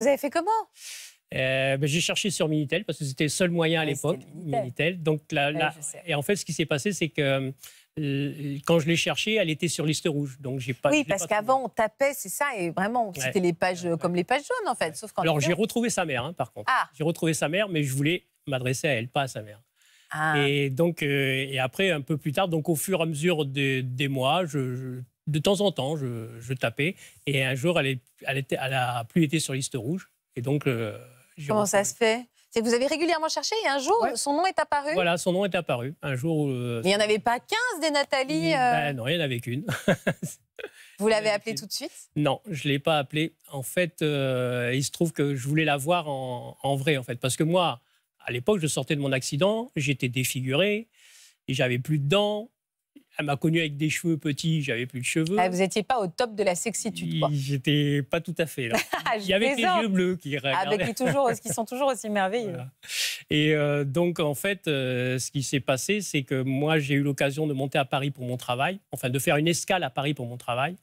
Vous avez fait comment? Euh, ben, j'ai cherché sur Minitel parce que c'était le seul moyen à l'époque, Minitel. Minitel. Donc là, Ouais, et en fait, ce qui s'est passé, c'est que euh, quand je l'ai cherchée, elle était sur liste rouge. Donc j'ai pas. Oui, parce qu'avant, on tapait, c'est ça, et vraiment, Ouais. c'était les pages Ouais. comme les pages jaunes, en fait. Sauf qu'en Alors j'ai retrouvé sa mère, hein, par contre. Ah, J'ai retrouvé sa mère, mais je voulais m'adresser à elle, pas à sa mère. ah. Et donc, euh, et après, un peu plus tard, donc au fur et à mesure des, des mois, je, je- de temps en temps, je, je tapais. Et un jour, elle, est, elle, était, elle a plus été sur liste rouge. Et donc, euh, comment ça se fait? C'est que vous avez régulièrement cherché, et un jour, Ouais. son nom est apparu Voilà, son nom est apparu. Un jour. où, euh, il n'y en avait pas 15 des Nathalie. euh, ben non, il n'y en avait qu'une. vous l'avez il y en avait appelé qu'une. tout de suite? Non, je ne l'ai pas appelée. En fait, euh, il se trouve que je voulais la voir en, en vrai, en fait. Parce que moi, à l'époque, je sortais de mon accident, j'étais défiguré, et j'avais plus de dents. Elle m'a connu avec des cheveux petits, j'avais plus de cheveux. Ah, Vous n'étiez pas au top de la sexitude, quoi. J'étais pas tout à fait là. Ah, Il y avait les plaisante. yeux bleus qui Ah, regardaient. mais qui, toujours, qui sont toujours aussi merveilleux. Voilà. Et euh, donc, en fait, euh, ce qui s'est passé, c'est que moi, j'ai eu l'occasion de monter à Paris pour mon travail, enfin, de faire une escale à Paris pour mon travail.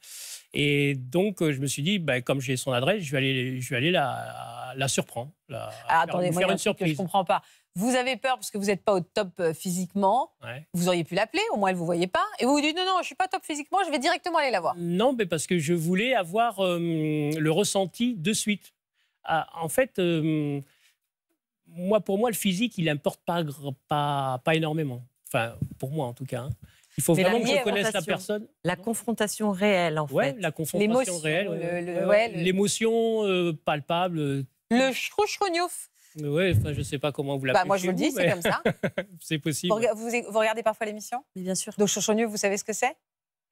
Et donc, euh, je me suis dit, ben, comme j'ai son adresse, je vais aller, je vais aller la, la surprendre. La, Ah, faire- attendez, moi, faire une que je surprise. comprends pas. Vous avez peur parce que vous n'êtes pas au top euh, physiquement. Ouais. Vous auriez pu l'appeler, au moins elle ne vous voyait pas. Et vous vous dites non, non, je suis pas top physiquement, je vais directement aller la voir. Non, mais parce que je voulais avoir euh, le ressenti de suite. Ah, en fait, euh, moi, pour moi, le physique, il n'importe pas, pas, pas énormément. Enfin, pour moi, en tout cas. hein. Il faut Mais vraiment que je connaisse la personne. La confrontation réelle, en Ouais, fait. la confrontation L'émotion, réelle. le- ouais. le- Ouais, ouais, le- L'émotion euh, palpable. Le chrouchrougnouf. Ouais, enfin, je ne sais pas comment vous l'appelez. Bah, moi, je vous le dis, c'est mais comme ça. C'est possible. vous- vous regardez parfois l'émission? Mais bien sûr. Donc, chouchrogneux, vous savez ce que c'est?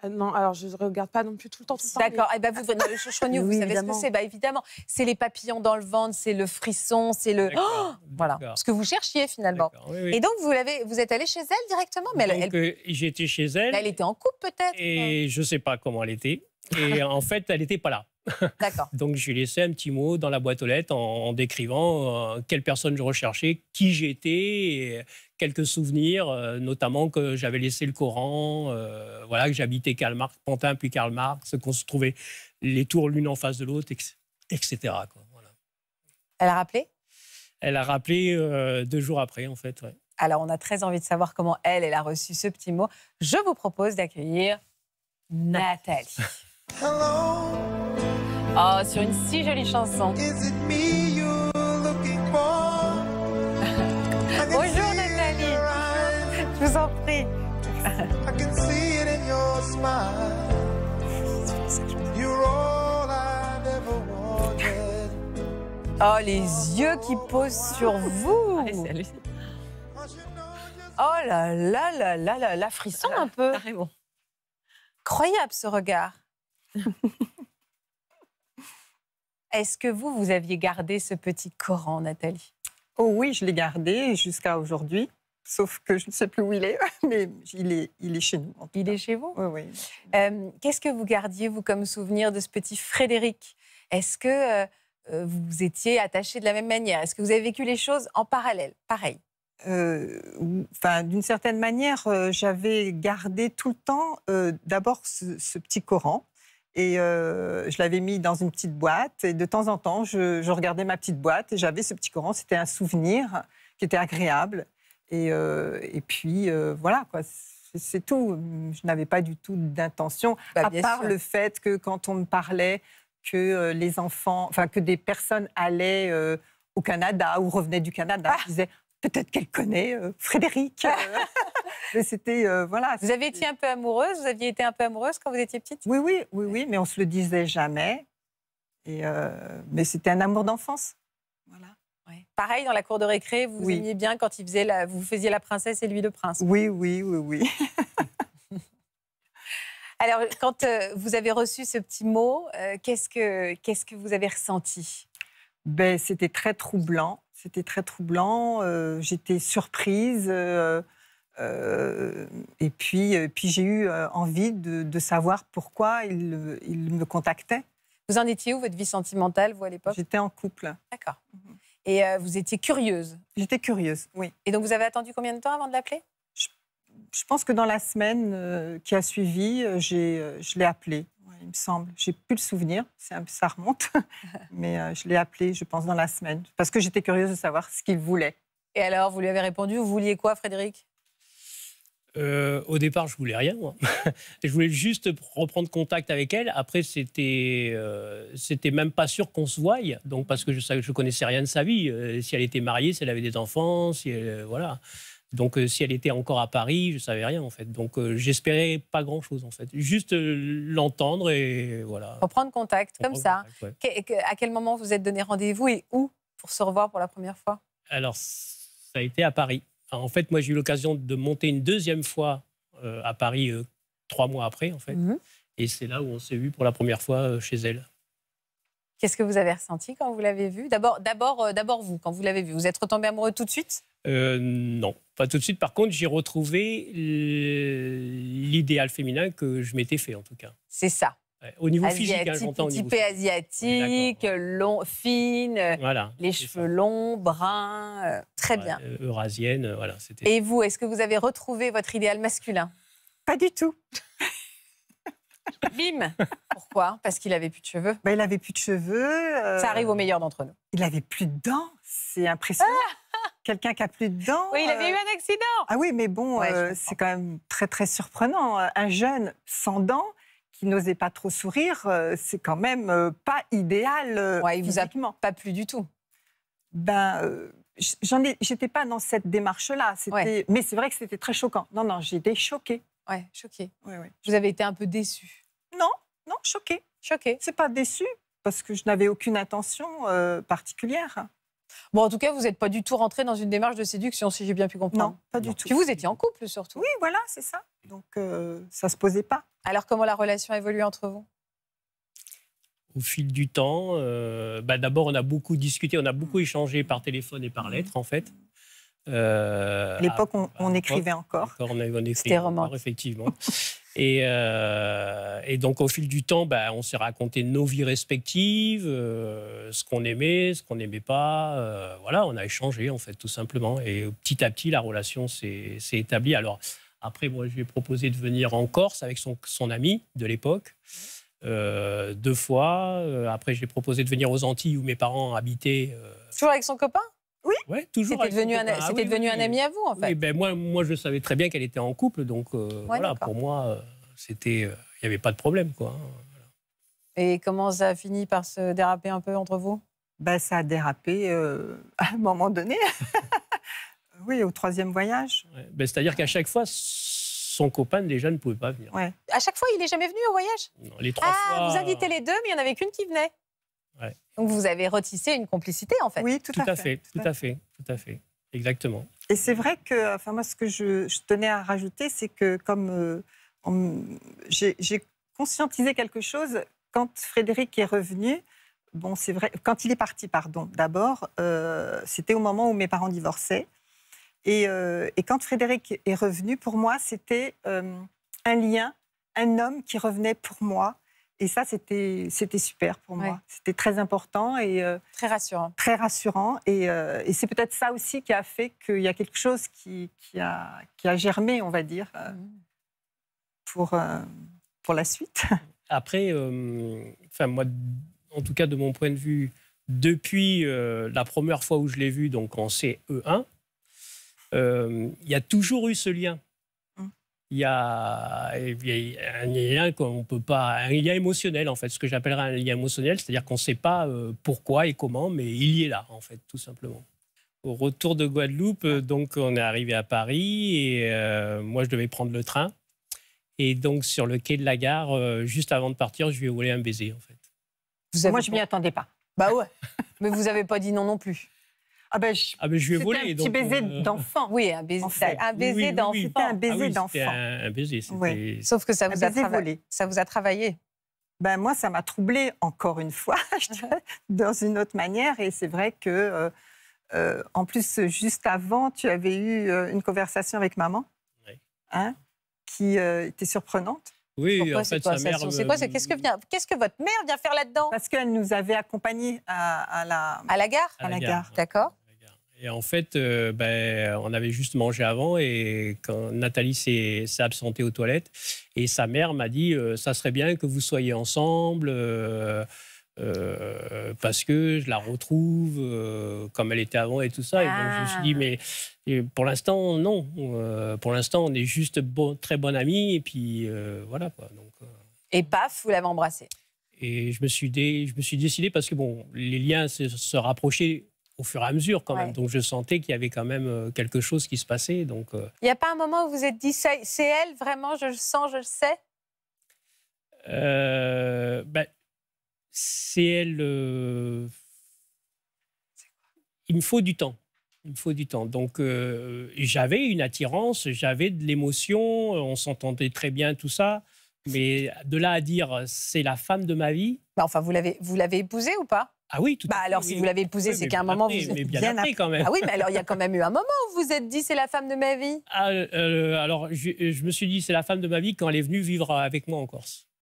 Euh, non, alors je ne regarde pas non plus tout le temps. Tout le D'accord. Eh ben, vous, le chouchrogneux, vous Oui, savez évidemment. ce que c'est? Bah, évidemment. C'est les papillons dans le ventre, c'est le frisson, c'est le. Voilà. d'accord, Ce que vous cherchiez finalement. oui, oui. Et donc, vous, l'avez, vous êtes allé chez elle directement? Mais elle, Donc, elle- euh, j'étais chez elle. elle était en couple peut-être? Et je ne sais pas comment elle était. Et en fait, elle n'était pas là. D'accord. Donc, je lui ai laissé un petit mot dans la boîte aux lettres en, en décrivant euh, quelle personne je recherchais, qui j'étais, quelques souvenirs, euh, notamment que j'avais laissé le Coran, euh, voilà, que j'habitais Karl Marx, Pantin puis Karl Marx, qu'on se trouvait les tours l'une en face de l'autre, etc. quoi, voilà. Elle a rappelé? Elle a rappelé euh, deux jours après, en fait. ouais. Alors, on a très envie de savoir comment elle, elle a reçu ce petit mot. Je vous propose d'accueillir Nathalie. Oh, sur une si jolie chanson. Is it me you're for? Bonjour, Nathalie. Je vous en prie. I can see it in your smile. You're all I've ever wanted. Oh, les yeux qui posent sur vous. Just Oh là là là là là là, frisson un peu. Carrément. Incroyable ce regard. Est-ce que vous, vous aviez gardé ce petit Coran, Nathalie? Oh oui, je l'ai gardé jusqu'à aujourd'hui. Sauf que je ne sais plus où il est, mais il est, il est chez nous. Il est chez vous? Oui, oui. Euh, Qu'est-ce que vous gardiez, vous, comme souvenir de ce petit Frédéric? Est-ce que euh, euh, vous étiez attaché de la même manière? Est-ce que vous avez vécu les choses en parallèle? Pareil. Euh, Enfin, d'une certaine manière, j'avais gardé tout le temps d'abord ce, ce petit Coran. Et euh, je l'avais mis dans une petite boîte. Et de temps en temps, je, je regardais ma petite boîte et j'avais ce petit Coran. C'était un souvenir qui était agréable. Et, euh, et puis, euh, voilà, quoi. C'est tout. Je n'avais pas du tout d'intention, Bah, à part sûr. le fait que quand on me parlait que euh, les enfants, enfin que des personnes allaient euh, au Canada ou revenaient du Canada, Ah. je disais peut-être qu'elle connaît euh, Frédéric. euh. mais c'était euh, voilà. Vous avez été un peu amoureuse Vous aviez été un peu amoureuse quand vous étiez petite? Oui, oui, oui, oui, mais on se le disait jamais. Et euh, mais c'était un amour d'enfance. Voilà. Ouais. Pareil, dans la cour de récré, vous Oui. aimiez bien quand il faisait la, vous faisiez la princesse et lui le prince. Oui, oui, oui, oui. Alors, quand euh, vous avez reçu ce petit mot, qu'est-ce que qu'est-ce que vous avez ressenti? Ben, c'était très troublant. C'était très troublant. euh, J'étais surprise. euh, euh, et puis, euh, puis j'ai eu euh, envie de, de savoir pourquoi il, il me contactait. Vous en étiez où votre vie sentimentale, vous à l'époque? J'étais en couple. D'accord. Et euh, vous étiez curieuse? J'étais curieuse, oui. Et donc, vous avez attendu combien de temps avant de l'appeler? Je pense que dans la semaine qui a suivi, je l'ai appelé. Il me semble. J'ai plus le souvenir, un- ça remonte. Mais euh, je l'ai appelé, je pense, dans la semaine, parce que j'étais curieuse de savoir ce qu'il voulait. Et alors, vous lui avez répondu, vous vouliez quoi, Frédéric? Euh, au départ, je voulais rien. Moi. je voulais juste reprendre contact avec elle. Après, c'était, euh, c'était même pas sûr qu'on se voie. Donc, parce que je je connaissais rien de sa vie. Euh, si elle était mariée, si elle avait des enfants, si elle, euh, voilà. Donc, si elle était encore à Paris, je savais rien en fait. Donc, j'espérais pas grand chose en fait. Juste l'entendre et voilà. Reprendre contact, comme ça. contact, ouais. Que- que- à quel moment vous êtes donné rendez-vous et où pour se revoir pour la première fois? Alors, ça a été à Paris. Alors, en fait, moi, j'ai eu l'occasion de monter une deuxième fois euh, à Paris euh, trois mois après, en fait. Mhm. Et c'est là où on s'est vu pour la première fois euh, chez elle. Qu'est-ce que vous avez ressenti quand vous l'avez vu D'abord, d'abord, d'abord vous, quand vous l'avez vu, vous êtes retombé amoureux tout de suite? Non, pas tout de suite. Par contre, j'ai retrouvé l'idéal féminin que je m'étais fait, en tout cas. C'est ça. Au niveau physique, hein, Asiatique, niveau physique. asiatique, Oui, long, fine, euh, Voilà. les cheveux longs, bruns, euh, très bien. Euh, eurasienne, voilà. C'était. Et vous, est-ce que vous avez retrouvé votre idéal masculin? Pas du tout. Bim Pourquoi? Parce qu'il avait plus de cheveux? Ben, il avait plus de cheveux. euh, Ça arrive au meilleur d'entre nous. Il avait plus de dents. C'est impressionnant. Quelqu'un qui a plus de dents. Oui, il avait euh, eu un accident. Ah oui, mais bon, Ouais, euh, c'est quand même très très surprenant. Un jeune sans dents qui n'osait pas trop sourire, euh, c'est quand même euh, pas idéal euh, Ouais, il vous a pas plu du tout. Ben, euh, j- j'en ai, j'étais pas dans cette démarche-là. Ouais. mais c'est vrai que c'était très choquant. Non, non, été choquée. Ouais, choqué. Oui, oui. Vous avez été un peu déçu. Non, non, choquée. Choqué. C'est pas déçu parce que je n'avais aucune intention euh, particulière. Bon, en tout cas, vous n'êtes pas du tout rentré dans une démarche de séduction, si j'ai bien pu comprendre. Non, pas du tout. Puis vous étiez en couple surtout. Oui, voilà, c'est ça. Donc euh, ça se posait pas. Alors comment la relation a évolué entre vous? Au fil du temps, euh, bah, d'abord, on a beaucoup discuté, on a beaucoup échangé par téléphone et par lettre, en fait. Euh, À l'époque, on, écrivait encore. Encore, on avait- on écrivait C'était encore, romantique. effectivement. et, euh, et donc, au fil du temps, bah, on s'est raconté nos vies respectives, euh, ce qu'on aimait, ce qu'on n'aimait pas. euh, voilà, on a échangé, en fait, tout simplement. Et petit à petit, la relation s'est établie. Alors, après, moi, je lui ai proposé de venir en Corse avec son, son ami de l'époque. deux fois. Après, j'ai proposé de venir aux Antilles où mes parents habitaient. Toujours avec son copain? Ouais, toujours. C'était devenu, un. Ah c'était oui, devenu oui, un oui. ami à vous, en fait. Oui, ben moi, moi, je savais très bien qu'elle était en couple, donc euh, voilà, pour moi, euh, c'était, euh, il n'y avait pas de problème, quoi. Et comment ça a fini par se déraper un peu entre vous? Ben, ça a dérapé euh, à un moment donné. oui, au troisième voyage. Ouais. Ben, c'est-à-dire qu'à chaque fois, son copain déjà ne pouvait pas venir. Ouais. À chaque fois, il n'est jamais venu au voyage? Non, les trois Ah, fois. vous invitez les deux, mais il n'y en avait qu'une qui venait. Ouais. Donc vous avez retissé une complicité, en fait. Oui, tout, Tout à fait, tout à fait, tout à fait, exactement. Et c'est vrai que, enfin moi, ce que je, je tenais à rajouter, c'est que comme euh, on- j'ai j'ai conscientisé quelque chose quand Frédéric est revenu. Bon, c'est vrai, quand il est parti, pardon, d'abord, euh, c'était au moment où mes parents divorçaient. Et, euh, et quand Frédéric est revenu, pour moi, c'était euh, un lien, un homme qui revenait pour moi. Et ça, c'était c'était super pour Ouais. moi. C'était très important et euh, Très rassurant. très rassurant. Et, euh, et c'est peut-être ça aussi qui a fait qu'il y a quelque chose qui, qui a, qui a germé, on va dire, euh, pour, euh, pour la suite. Après, euh, enfin moi, en tout cas de mon point de vue, depuis euh, la première fois où je l'ai vu, donc en CE1, euh, il y a toujours eu ce lien. Il y a, il y a un lien qu'on peut pas, un lien émotionnel en fait, ce que j'appellerais un lien émotionnel, c'est-à-dire qu'on ne sait pas euh, pourquoi et comment, mais il y est là en fait, tout simplement. Au retour de Guadeloupe, euh, donc on est arrivé à Paris et euh, moi je devais prendre le train. Et donc sur le quai de la gare, euh, juste avant de partir, je lui ai volé un baiser en fait. Vous avez Moi, je m'y attendais pas. Bah ouais. Mais vous n'avez pas dit non non plus. Ah ben, je- Ah mais je lui ai volé. un petit donc, baiser euh, d'enfant. Oui, un baiser, En fait. un oui, baiser oui, oui, d'enfant. oui. C'était un baiser Ah oui, d'enfant. Un, un baiser. Ouais. Sauf que ça Un vous, a volé. ça vous a travaillé. Ben, moi, ça m'a troublée encore une fois, dans une autre manière. Et c'est vrai que, euh, euh, en plus, juste avant, tu avais eu une conversation avec maman, Oui. hein, qui euh, était surprenante. Oui, Pourquoi en c'est fait, quoi, sa ça mère. C'est quoi Qu'est-ce que vient Qu'est-ce que votre mère vient faire là-dedans? Parce qu'elle nous avait accompagnés à, à la, À la gare? À la gare. D'accord. à la gare. Et en fait, euh, ben, on avait juste mangé avant et quand Nathalie s'est absentée aux toilettes et sa mère m'a dit euh, ça serait bien que vous soyez ensemble euh, parce que je la retrouve comme elle était avant et tout ça. Et donc, je me suis dit Ah. mais et pour l'instant non. Pour l'instant on est juste bon, très bon amis et puis voilà quoi. Donc, Et paf, vous l'avez embrassé. et je me suis, dé- je me suis décidé parce que bon, les liens se, se rapprochaient au fur et à mesure quand même. Ouais. Donc je sentais qu'il y avait quand même euh, quelque chose qui se passait. Donc euh, Il n'y a pas un moment où vous vous êtes dit c'est elle, vraiment, je le sens, je le sais? Euh, ben, c'est elle. euh, il me faut du temps. Il me faut du temps. Donc j'avais une attirance, j'avais de l'émotion, on s'entendait très bien, tout ça. Mais de là à dire c'est la femme de ma vie, Bah, Enfin, vous l'avez vous l'avez épousée ou pas? Ah oui, tout Bah à fait, alors, si oui. vous l'avez épousée, Oui, c'est qu'à un moment, après, vous êtes bien, bien après, quand même. Ah oui, mais alors il y a quand même eu un moment où vous vous êtes dit c'est la femme de ma vie. Ah, euh, alors, je, je me suis dit, c'est la femme de ma vie quand elle est venue vivre avec moi en Corse.